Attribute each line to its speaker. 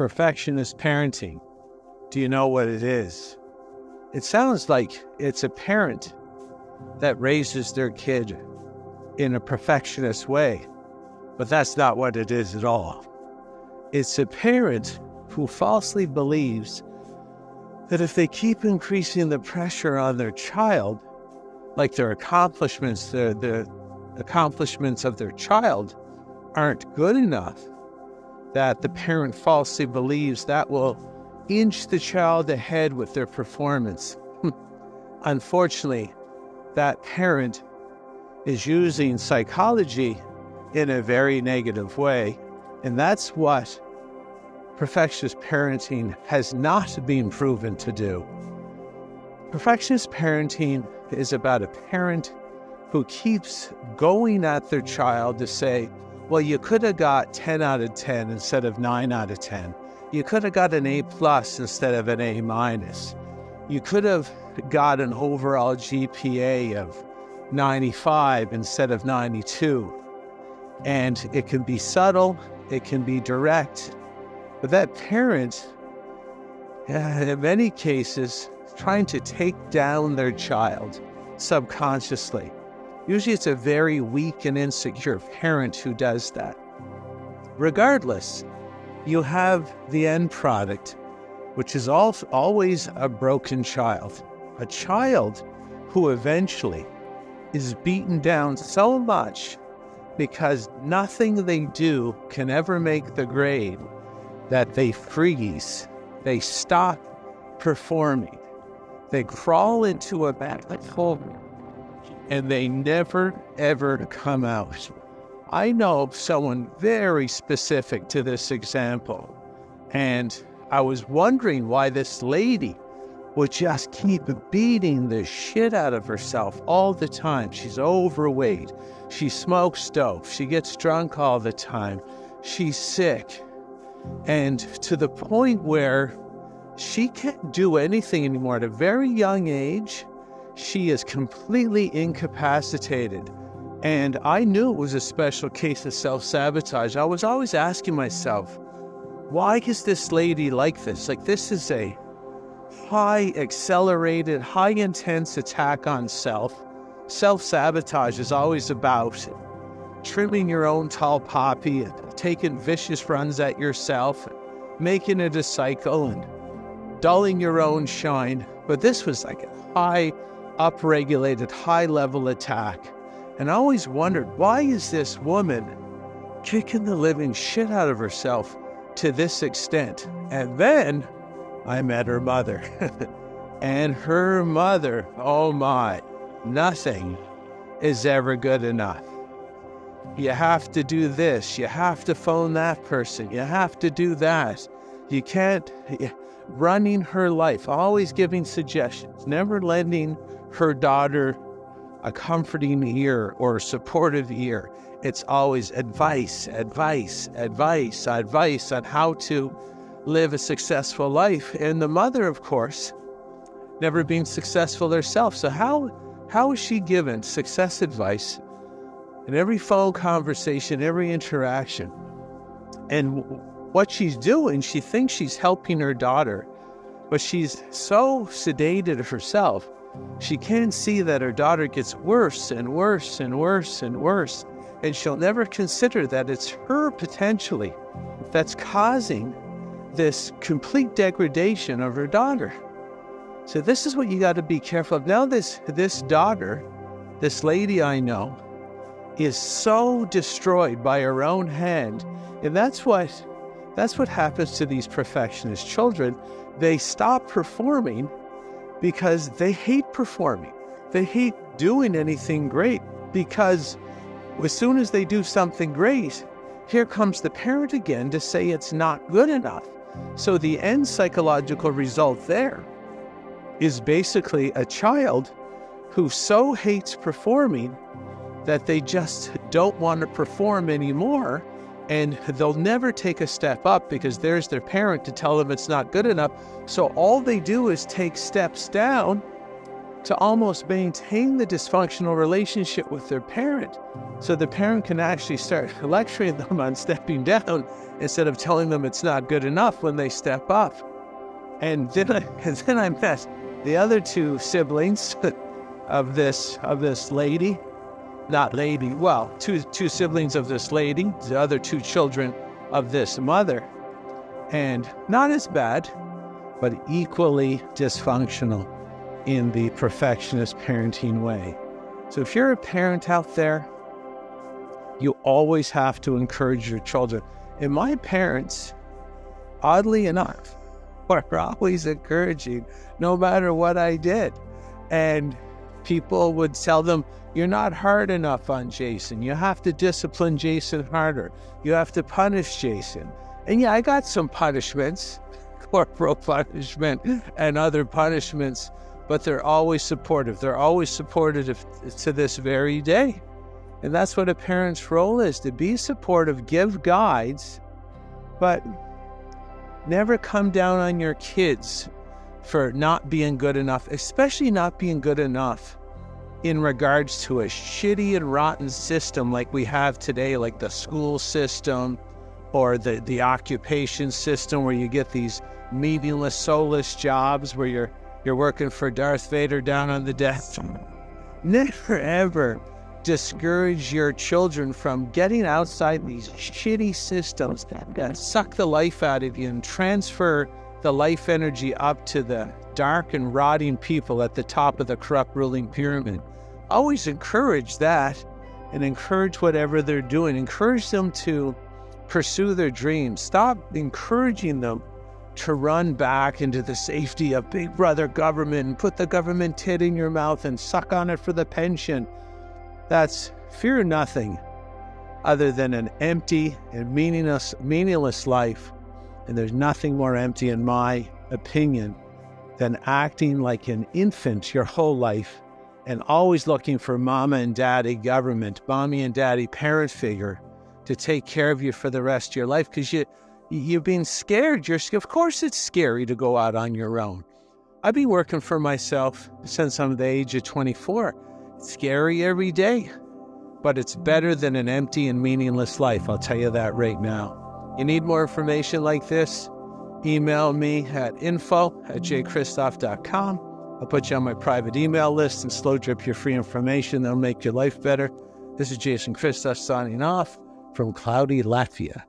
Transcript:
Speaker 1: perfectionist parenting. Do you know what it is? It sounds like it's a parent that raises their kid in a perfectionist way, but that's not what it is at all. It's a parent who falsely believes that if they keep increasing the pressure on their child, like their accomplishments, the, the accomplishments of their child aren't good enough, that the parent falsely believes that will inch the child ahead with their performance. Hmm. Unfortunately, that parent is using psychology in a very negative way. And that's what perfectionist parenting has not been proven to do. Perfectionist parenting is about a parent who keeps going at their child to say, well, you could have got 10 out of 10 instead of 9 out of 10. You could have got an A plus instead of an A minus. You could have got an overall GPA of 95 instead of 92. And it can be subtle, it can be direct, but that parent, eh, in many cases, trying to take down their child subconsciously. Usually it's a very weak and insecure parent who does that. Regardless, you have the end product, which is always a broken child. A child who eventually is beaten down so much because nothing they do can ever make the grade that they freeze, they stop performing, they crawl into a hole, and they never ever come out. I know of someone very specific to this example, and I was wondering why this lady would just keep beating the shit out of herself all the time. She's overweight. She smokes dope. She gets drunk all the time. She's sick. And to the point where she can't do anything anymore. At a very young age, she is completely incapacitated. And I knew it was a special case of self sabotage. I was always asking myself, why is this lady like this? Like, this is a high accelerated, high intense attack on self. Self sabotage is always about trimming your own tall poppy and taking vicious runs at yourself, making it a cycle and dulling your own shine. But this was like a high, upregulated, high level attack. And I always wondered why is this woman kicking the living shit out of herself to this extent? And then I met her mother. and her mother, oh my, nothing is ever good enough. You have to do this. You have to phone that person. You have to do that. You can't, running her life, always giving suggestions, never lending her daughter a comforting ear or a supportive ear. It's always advice, advice, advice, advice on how to live a successful life. And the mother, of course, never being successful herself. So how how is she given success advice in every phone conversation, every interaction? And what she's doing, she thinks she's helping her daughter, but she's so sedated herself, she can't see that her daughter gets worse and worse and worse and worse. And she'll never consider that it's her potentially that's causing this complete degradation of her daughter. So this is what you got to be careful of. Now this this daughter, this lady I know, is so destroyed by her own hand. And that's what that's what happens to these perfectionist children. They stop performing because they hate performing. They hate doing anything great because as soon as they do something great, here comes the parent again to say it's not good enough. So the end psychological result there is basically a child who so hates performing that they just don't want to perform anymore and they'll never take a step up because there's their parent to tell them it's not good enough. So all they do is take steps down to almost maintain the dysfunctional relationship with their parent so the parent can actually start lecturing them on stepping down instead of telling them it's not good enough when they step up. And then I, and then I met the other two siblings of this of this lady, not lady, well, two two siblings of this lady, the other two children of this mother, and not as bad, but equally dysfunctional in the perfectionist parenting way. So if you're a parent out there, you always have to encourage your children. And my parents, oddly enough, were always encouraging no matter what I did. And people would tell them, You're not hard enough on Jason. You have to discipline Jason harder. You have to punish Jason. And yeah, I got some punishments, corporal punishment and other punishments, but they're always supportive. They're always supportive to this very day. And that's what a parent's role is to be supportive, give guides, but never come down on your kids for not being good enough, especially not being good enough in regards to a shitty and rotten system like we have today, like the school system or the, the occupation system where you get these meaningless, soulless jobs where you're you're working for Darth Vader down on the desk. Never ever discourage your children from getting outside these shitty systems that suck the life out of you and transfer the life energy up to the dark and rotting people at the top of the corrupt ruling pyramid. Always encourage that and encourage whatever they're doing. Encourage them to pursue their dreams. Stop encouraging them to run back into the safety of big brother government and put the government tit in your mouth and suck on it for the pension. That's fear nothing other than an empty and meaningless, meaningless life. And there's nothing more empty, in my opinion, than acting like an infant your whole life and always looking for mama and daddy government, mommy and daddy parent figure to take care of you for the rest of your life because you, you've been scared. You're, of course, it's scary to go out on your own. I've been working for myself since I'm the age of 24 It's scary every day, but it's better than an empty and meaningless life. I'll tell you that right now. You need more information like this? Email me at info at jchristoff.com. I'll put you on my private email list and slow drip your free information that'll make your life better. This is Jason Christoff signing off from cloudy Latvia.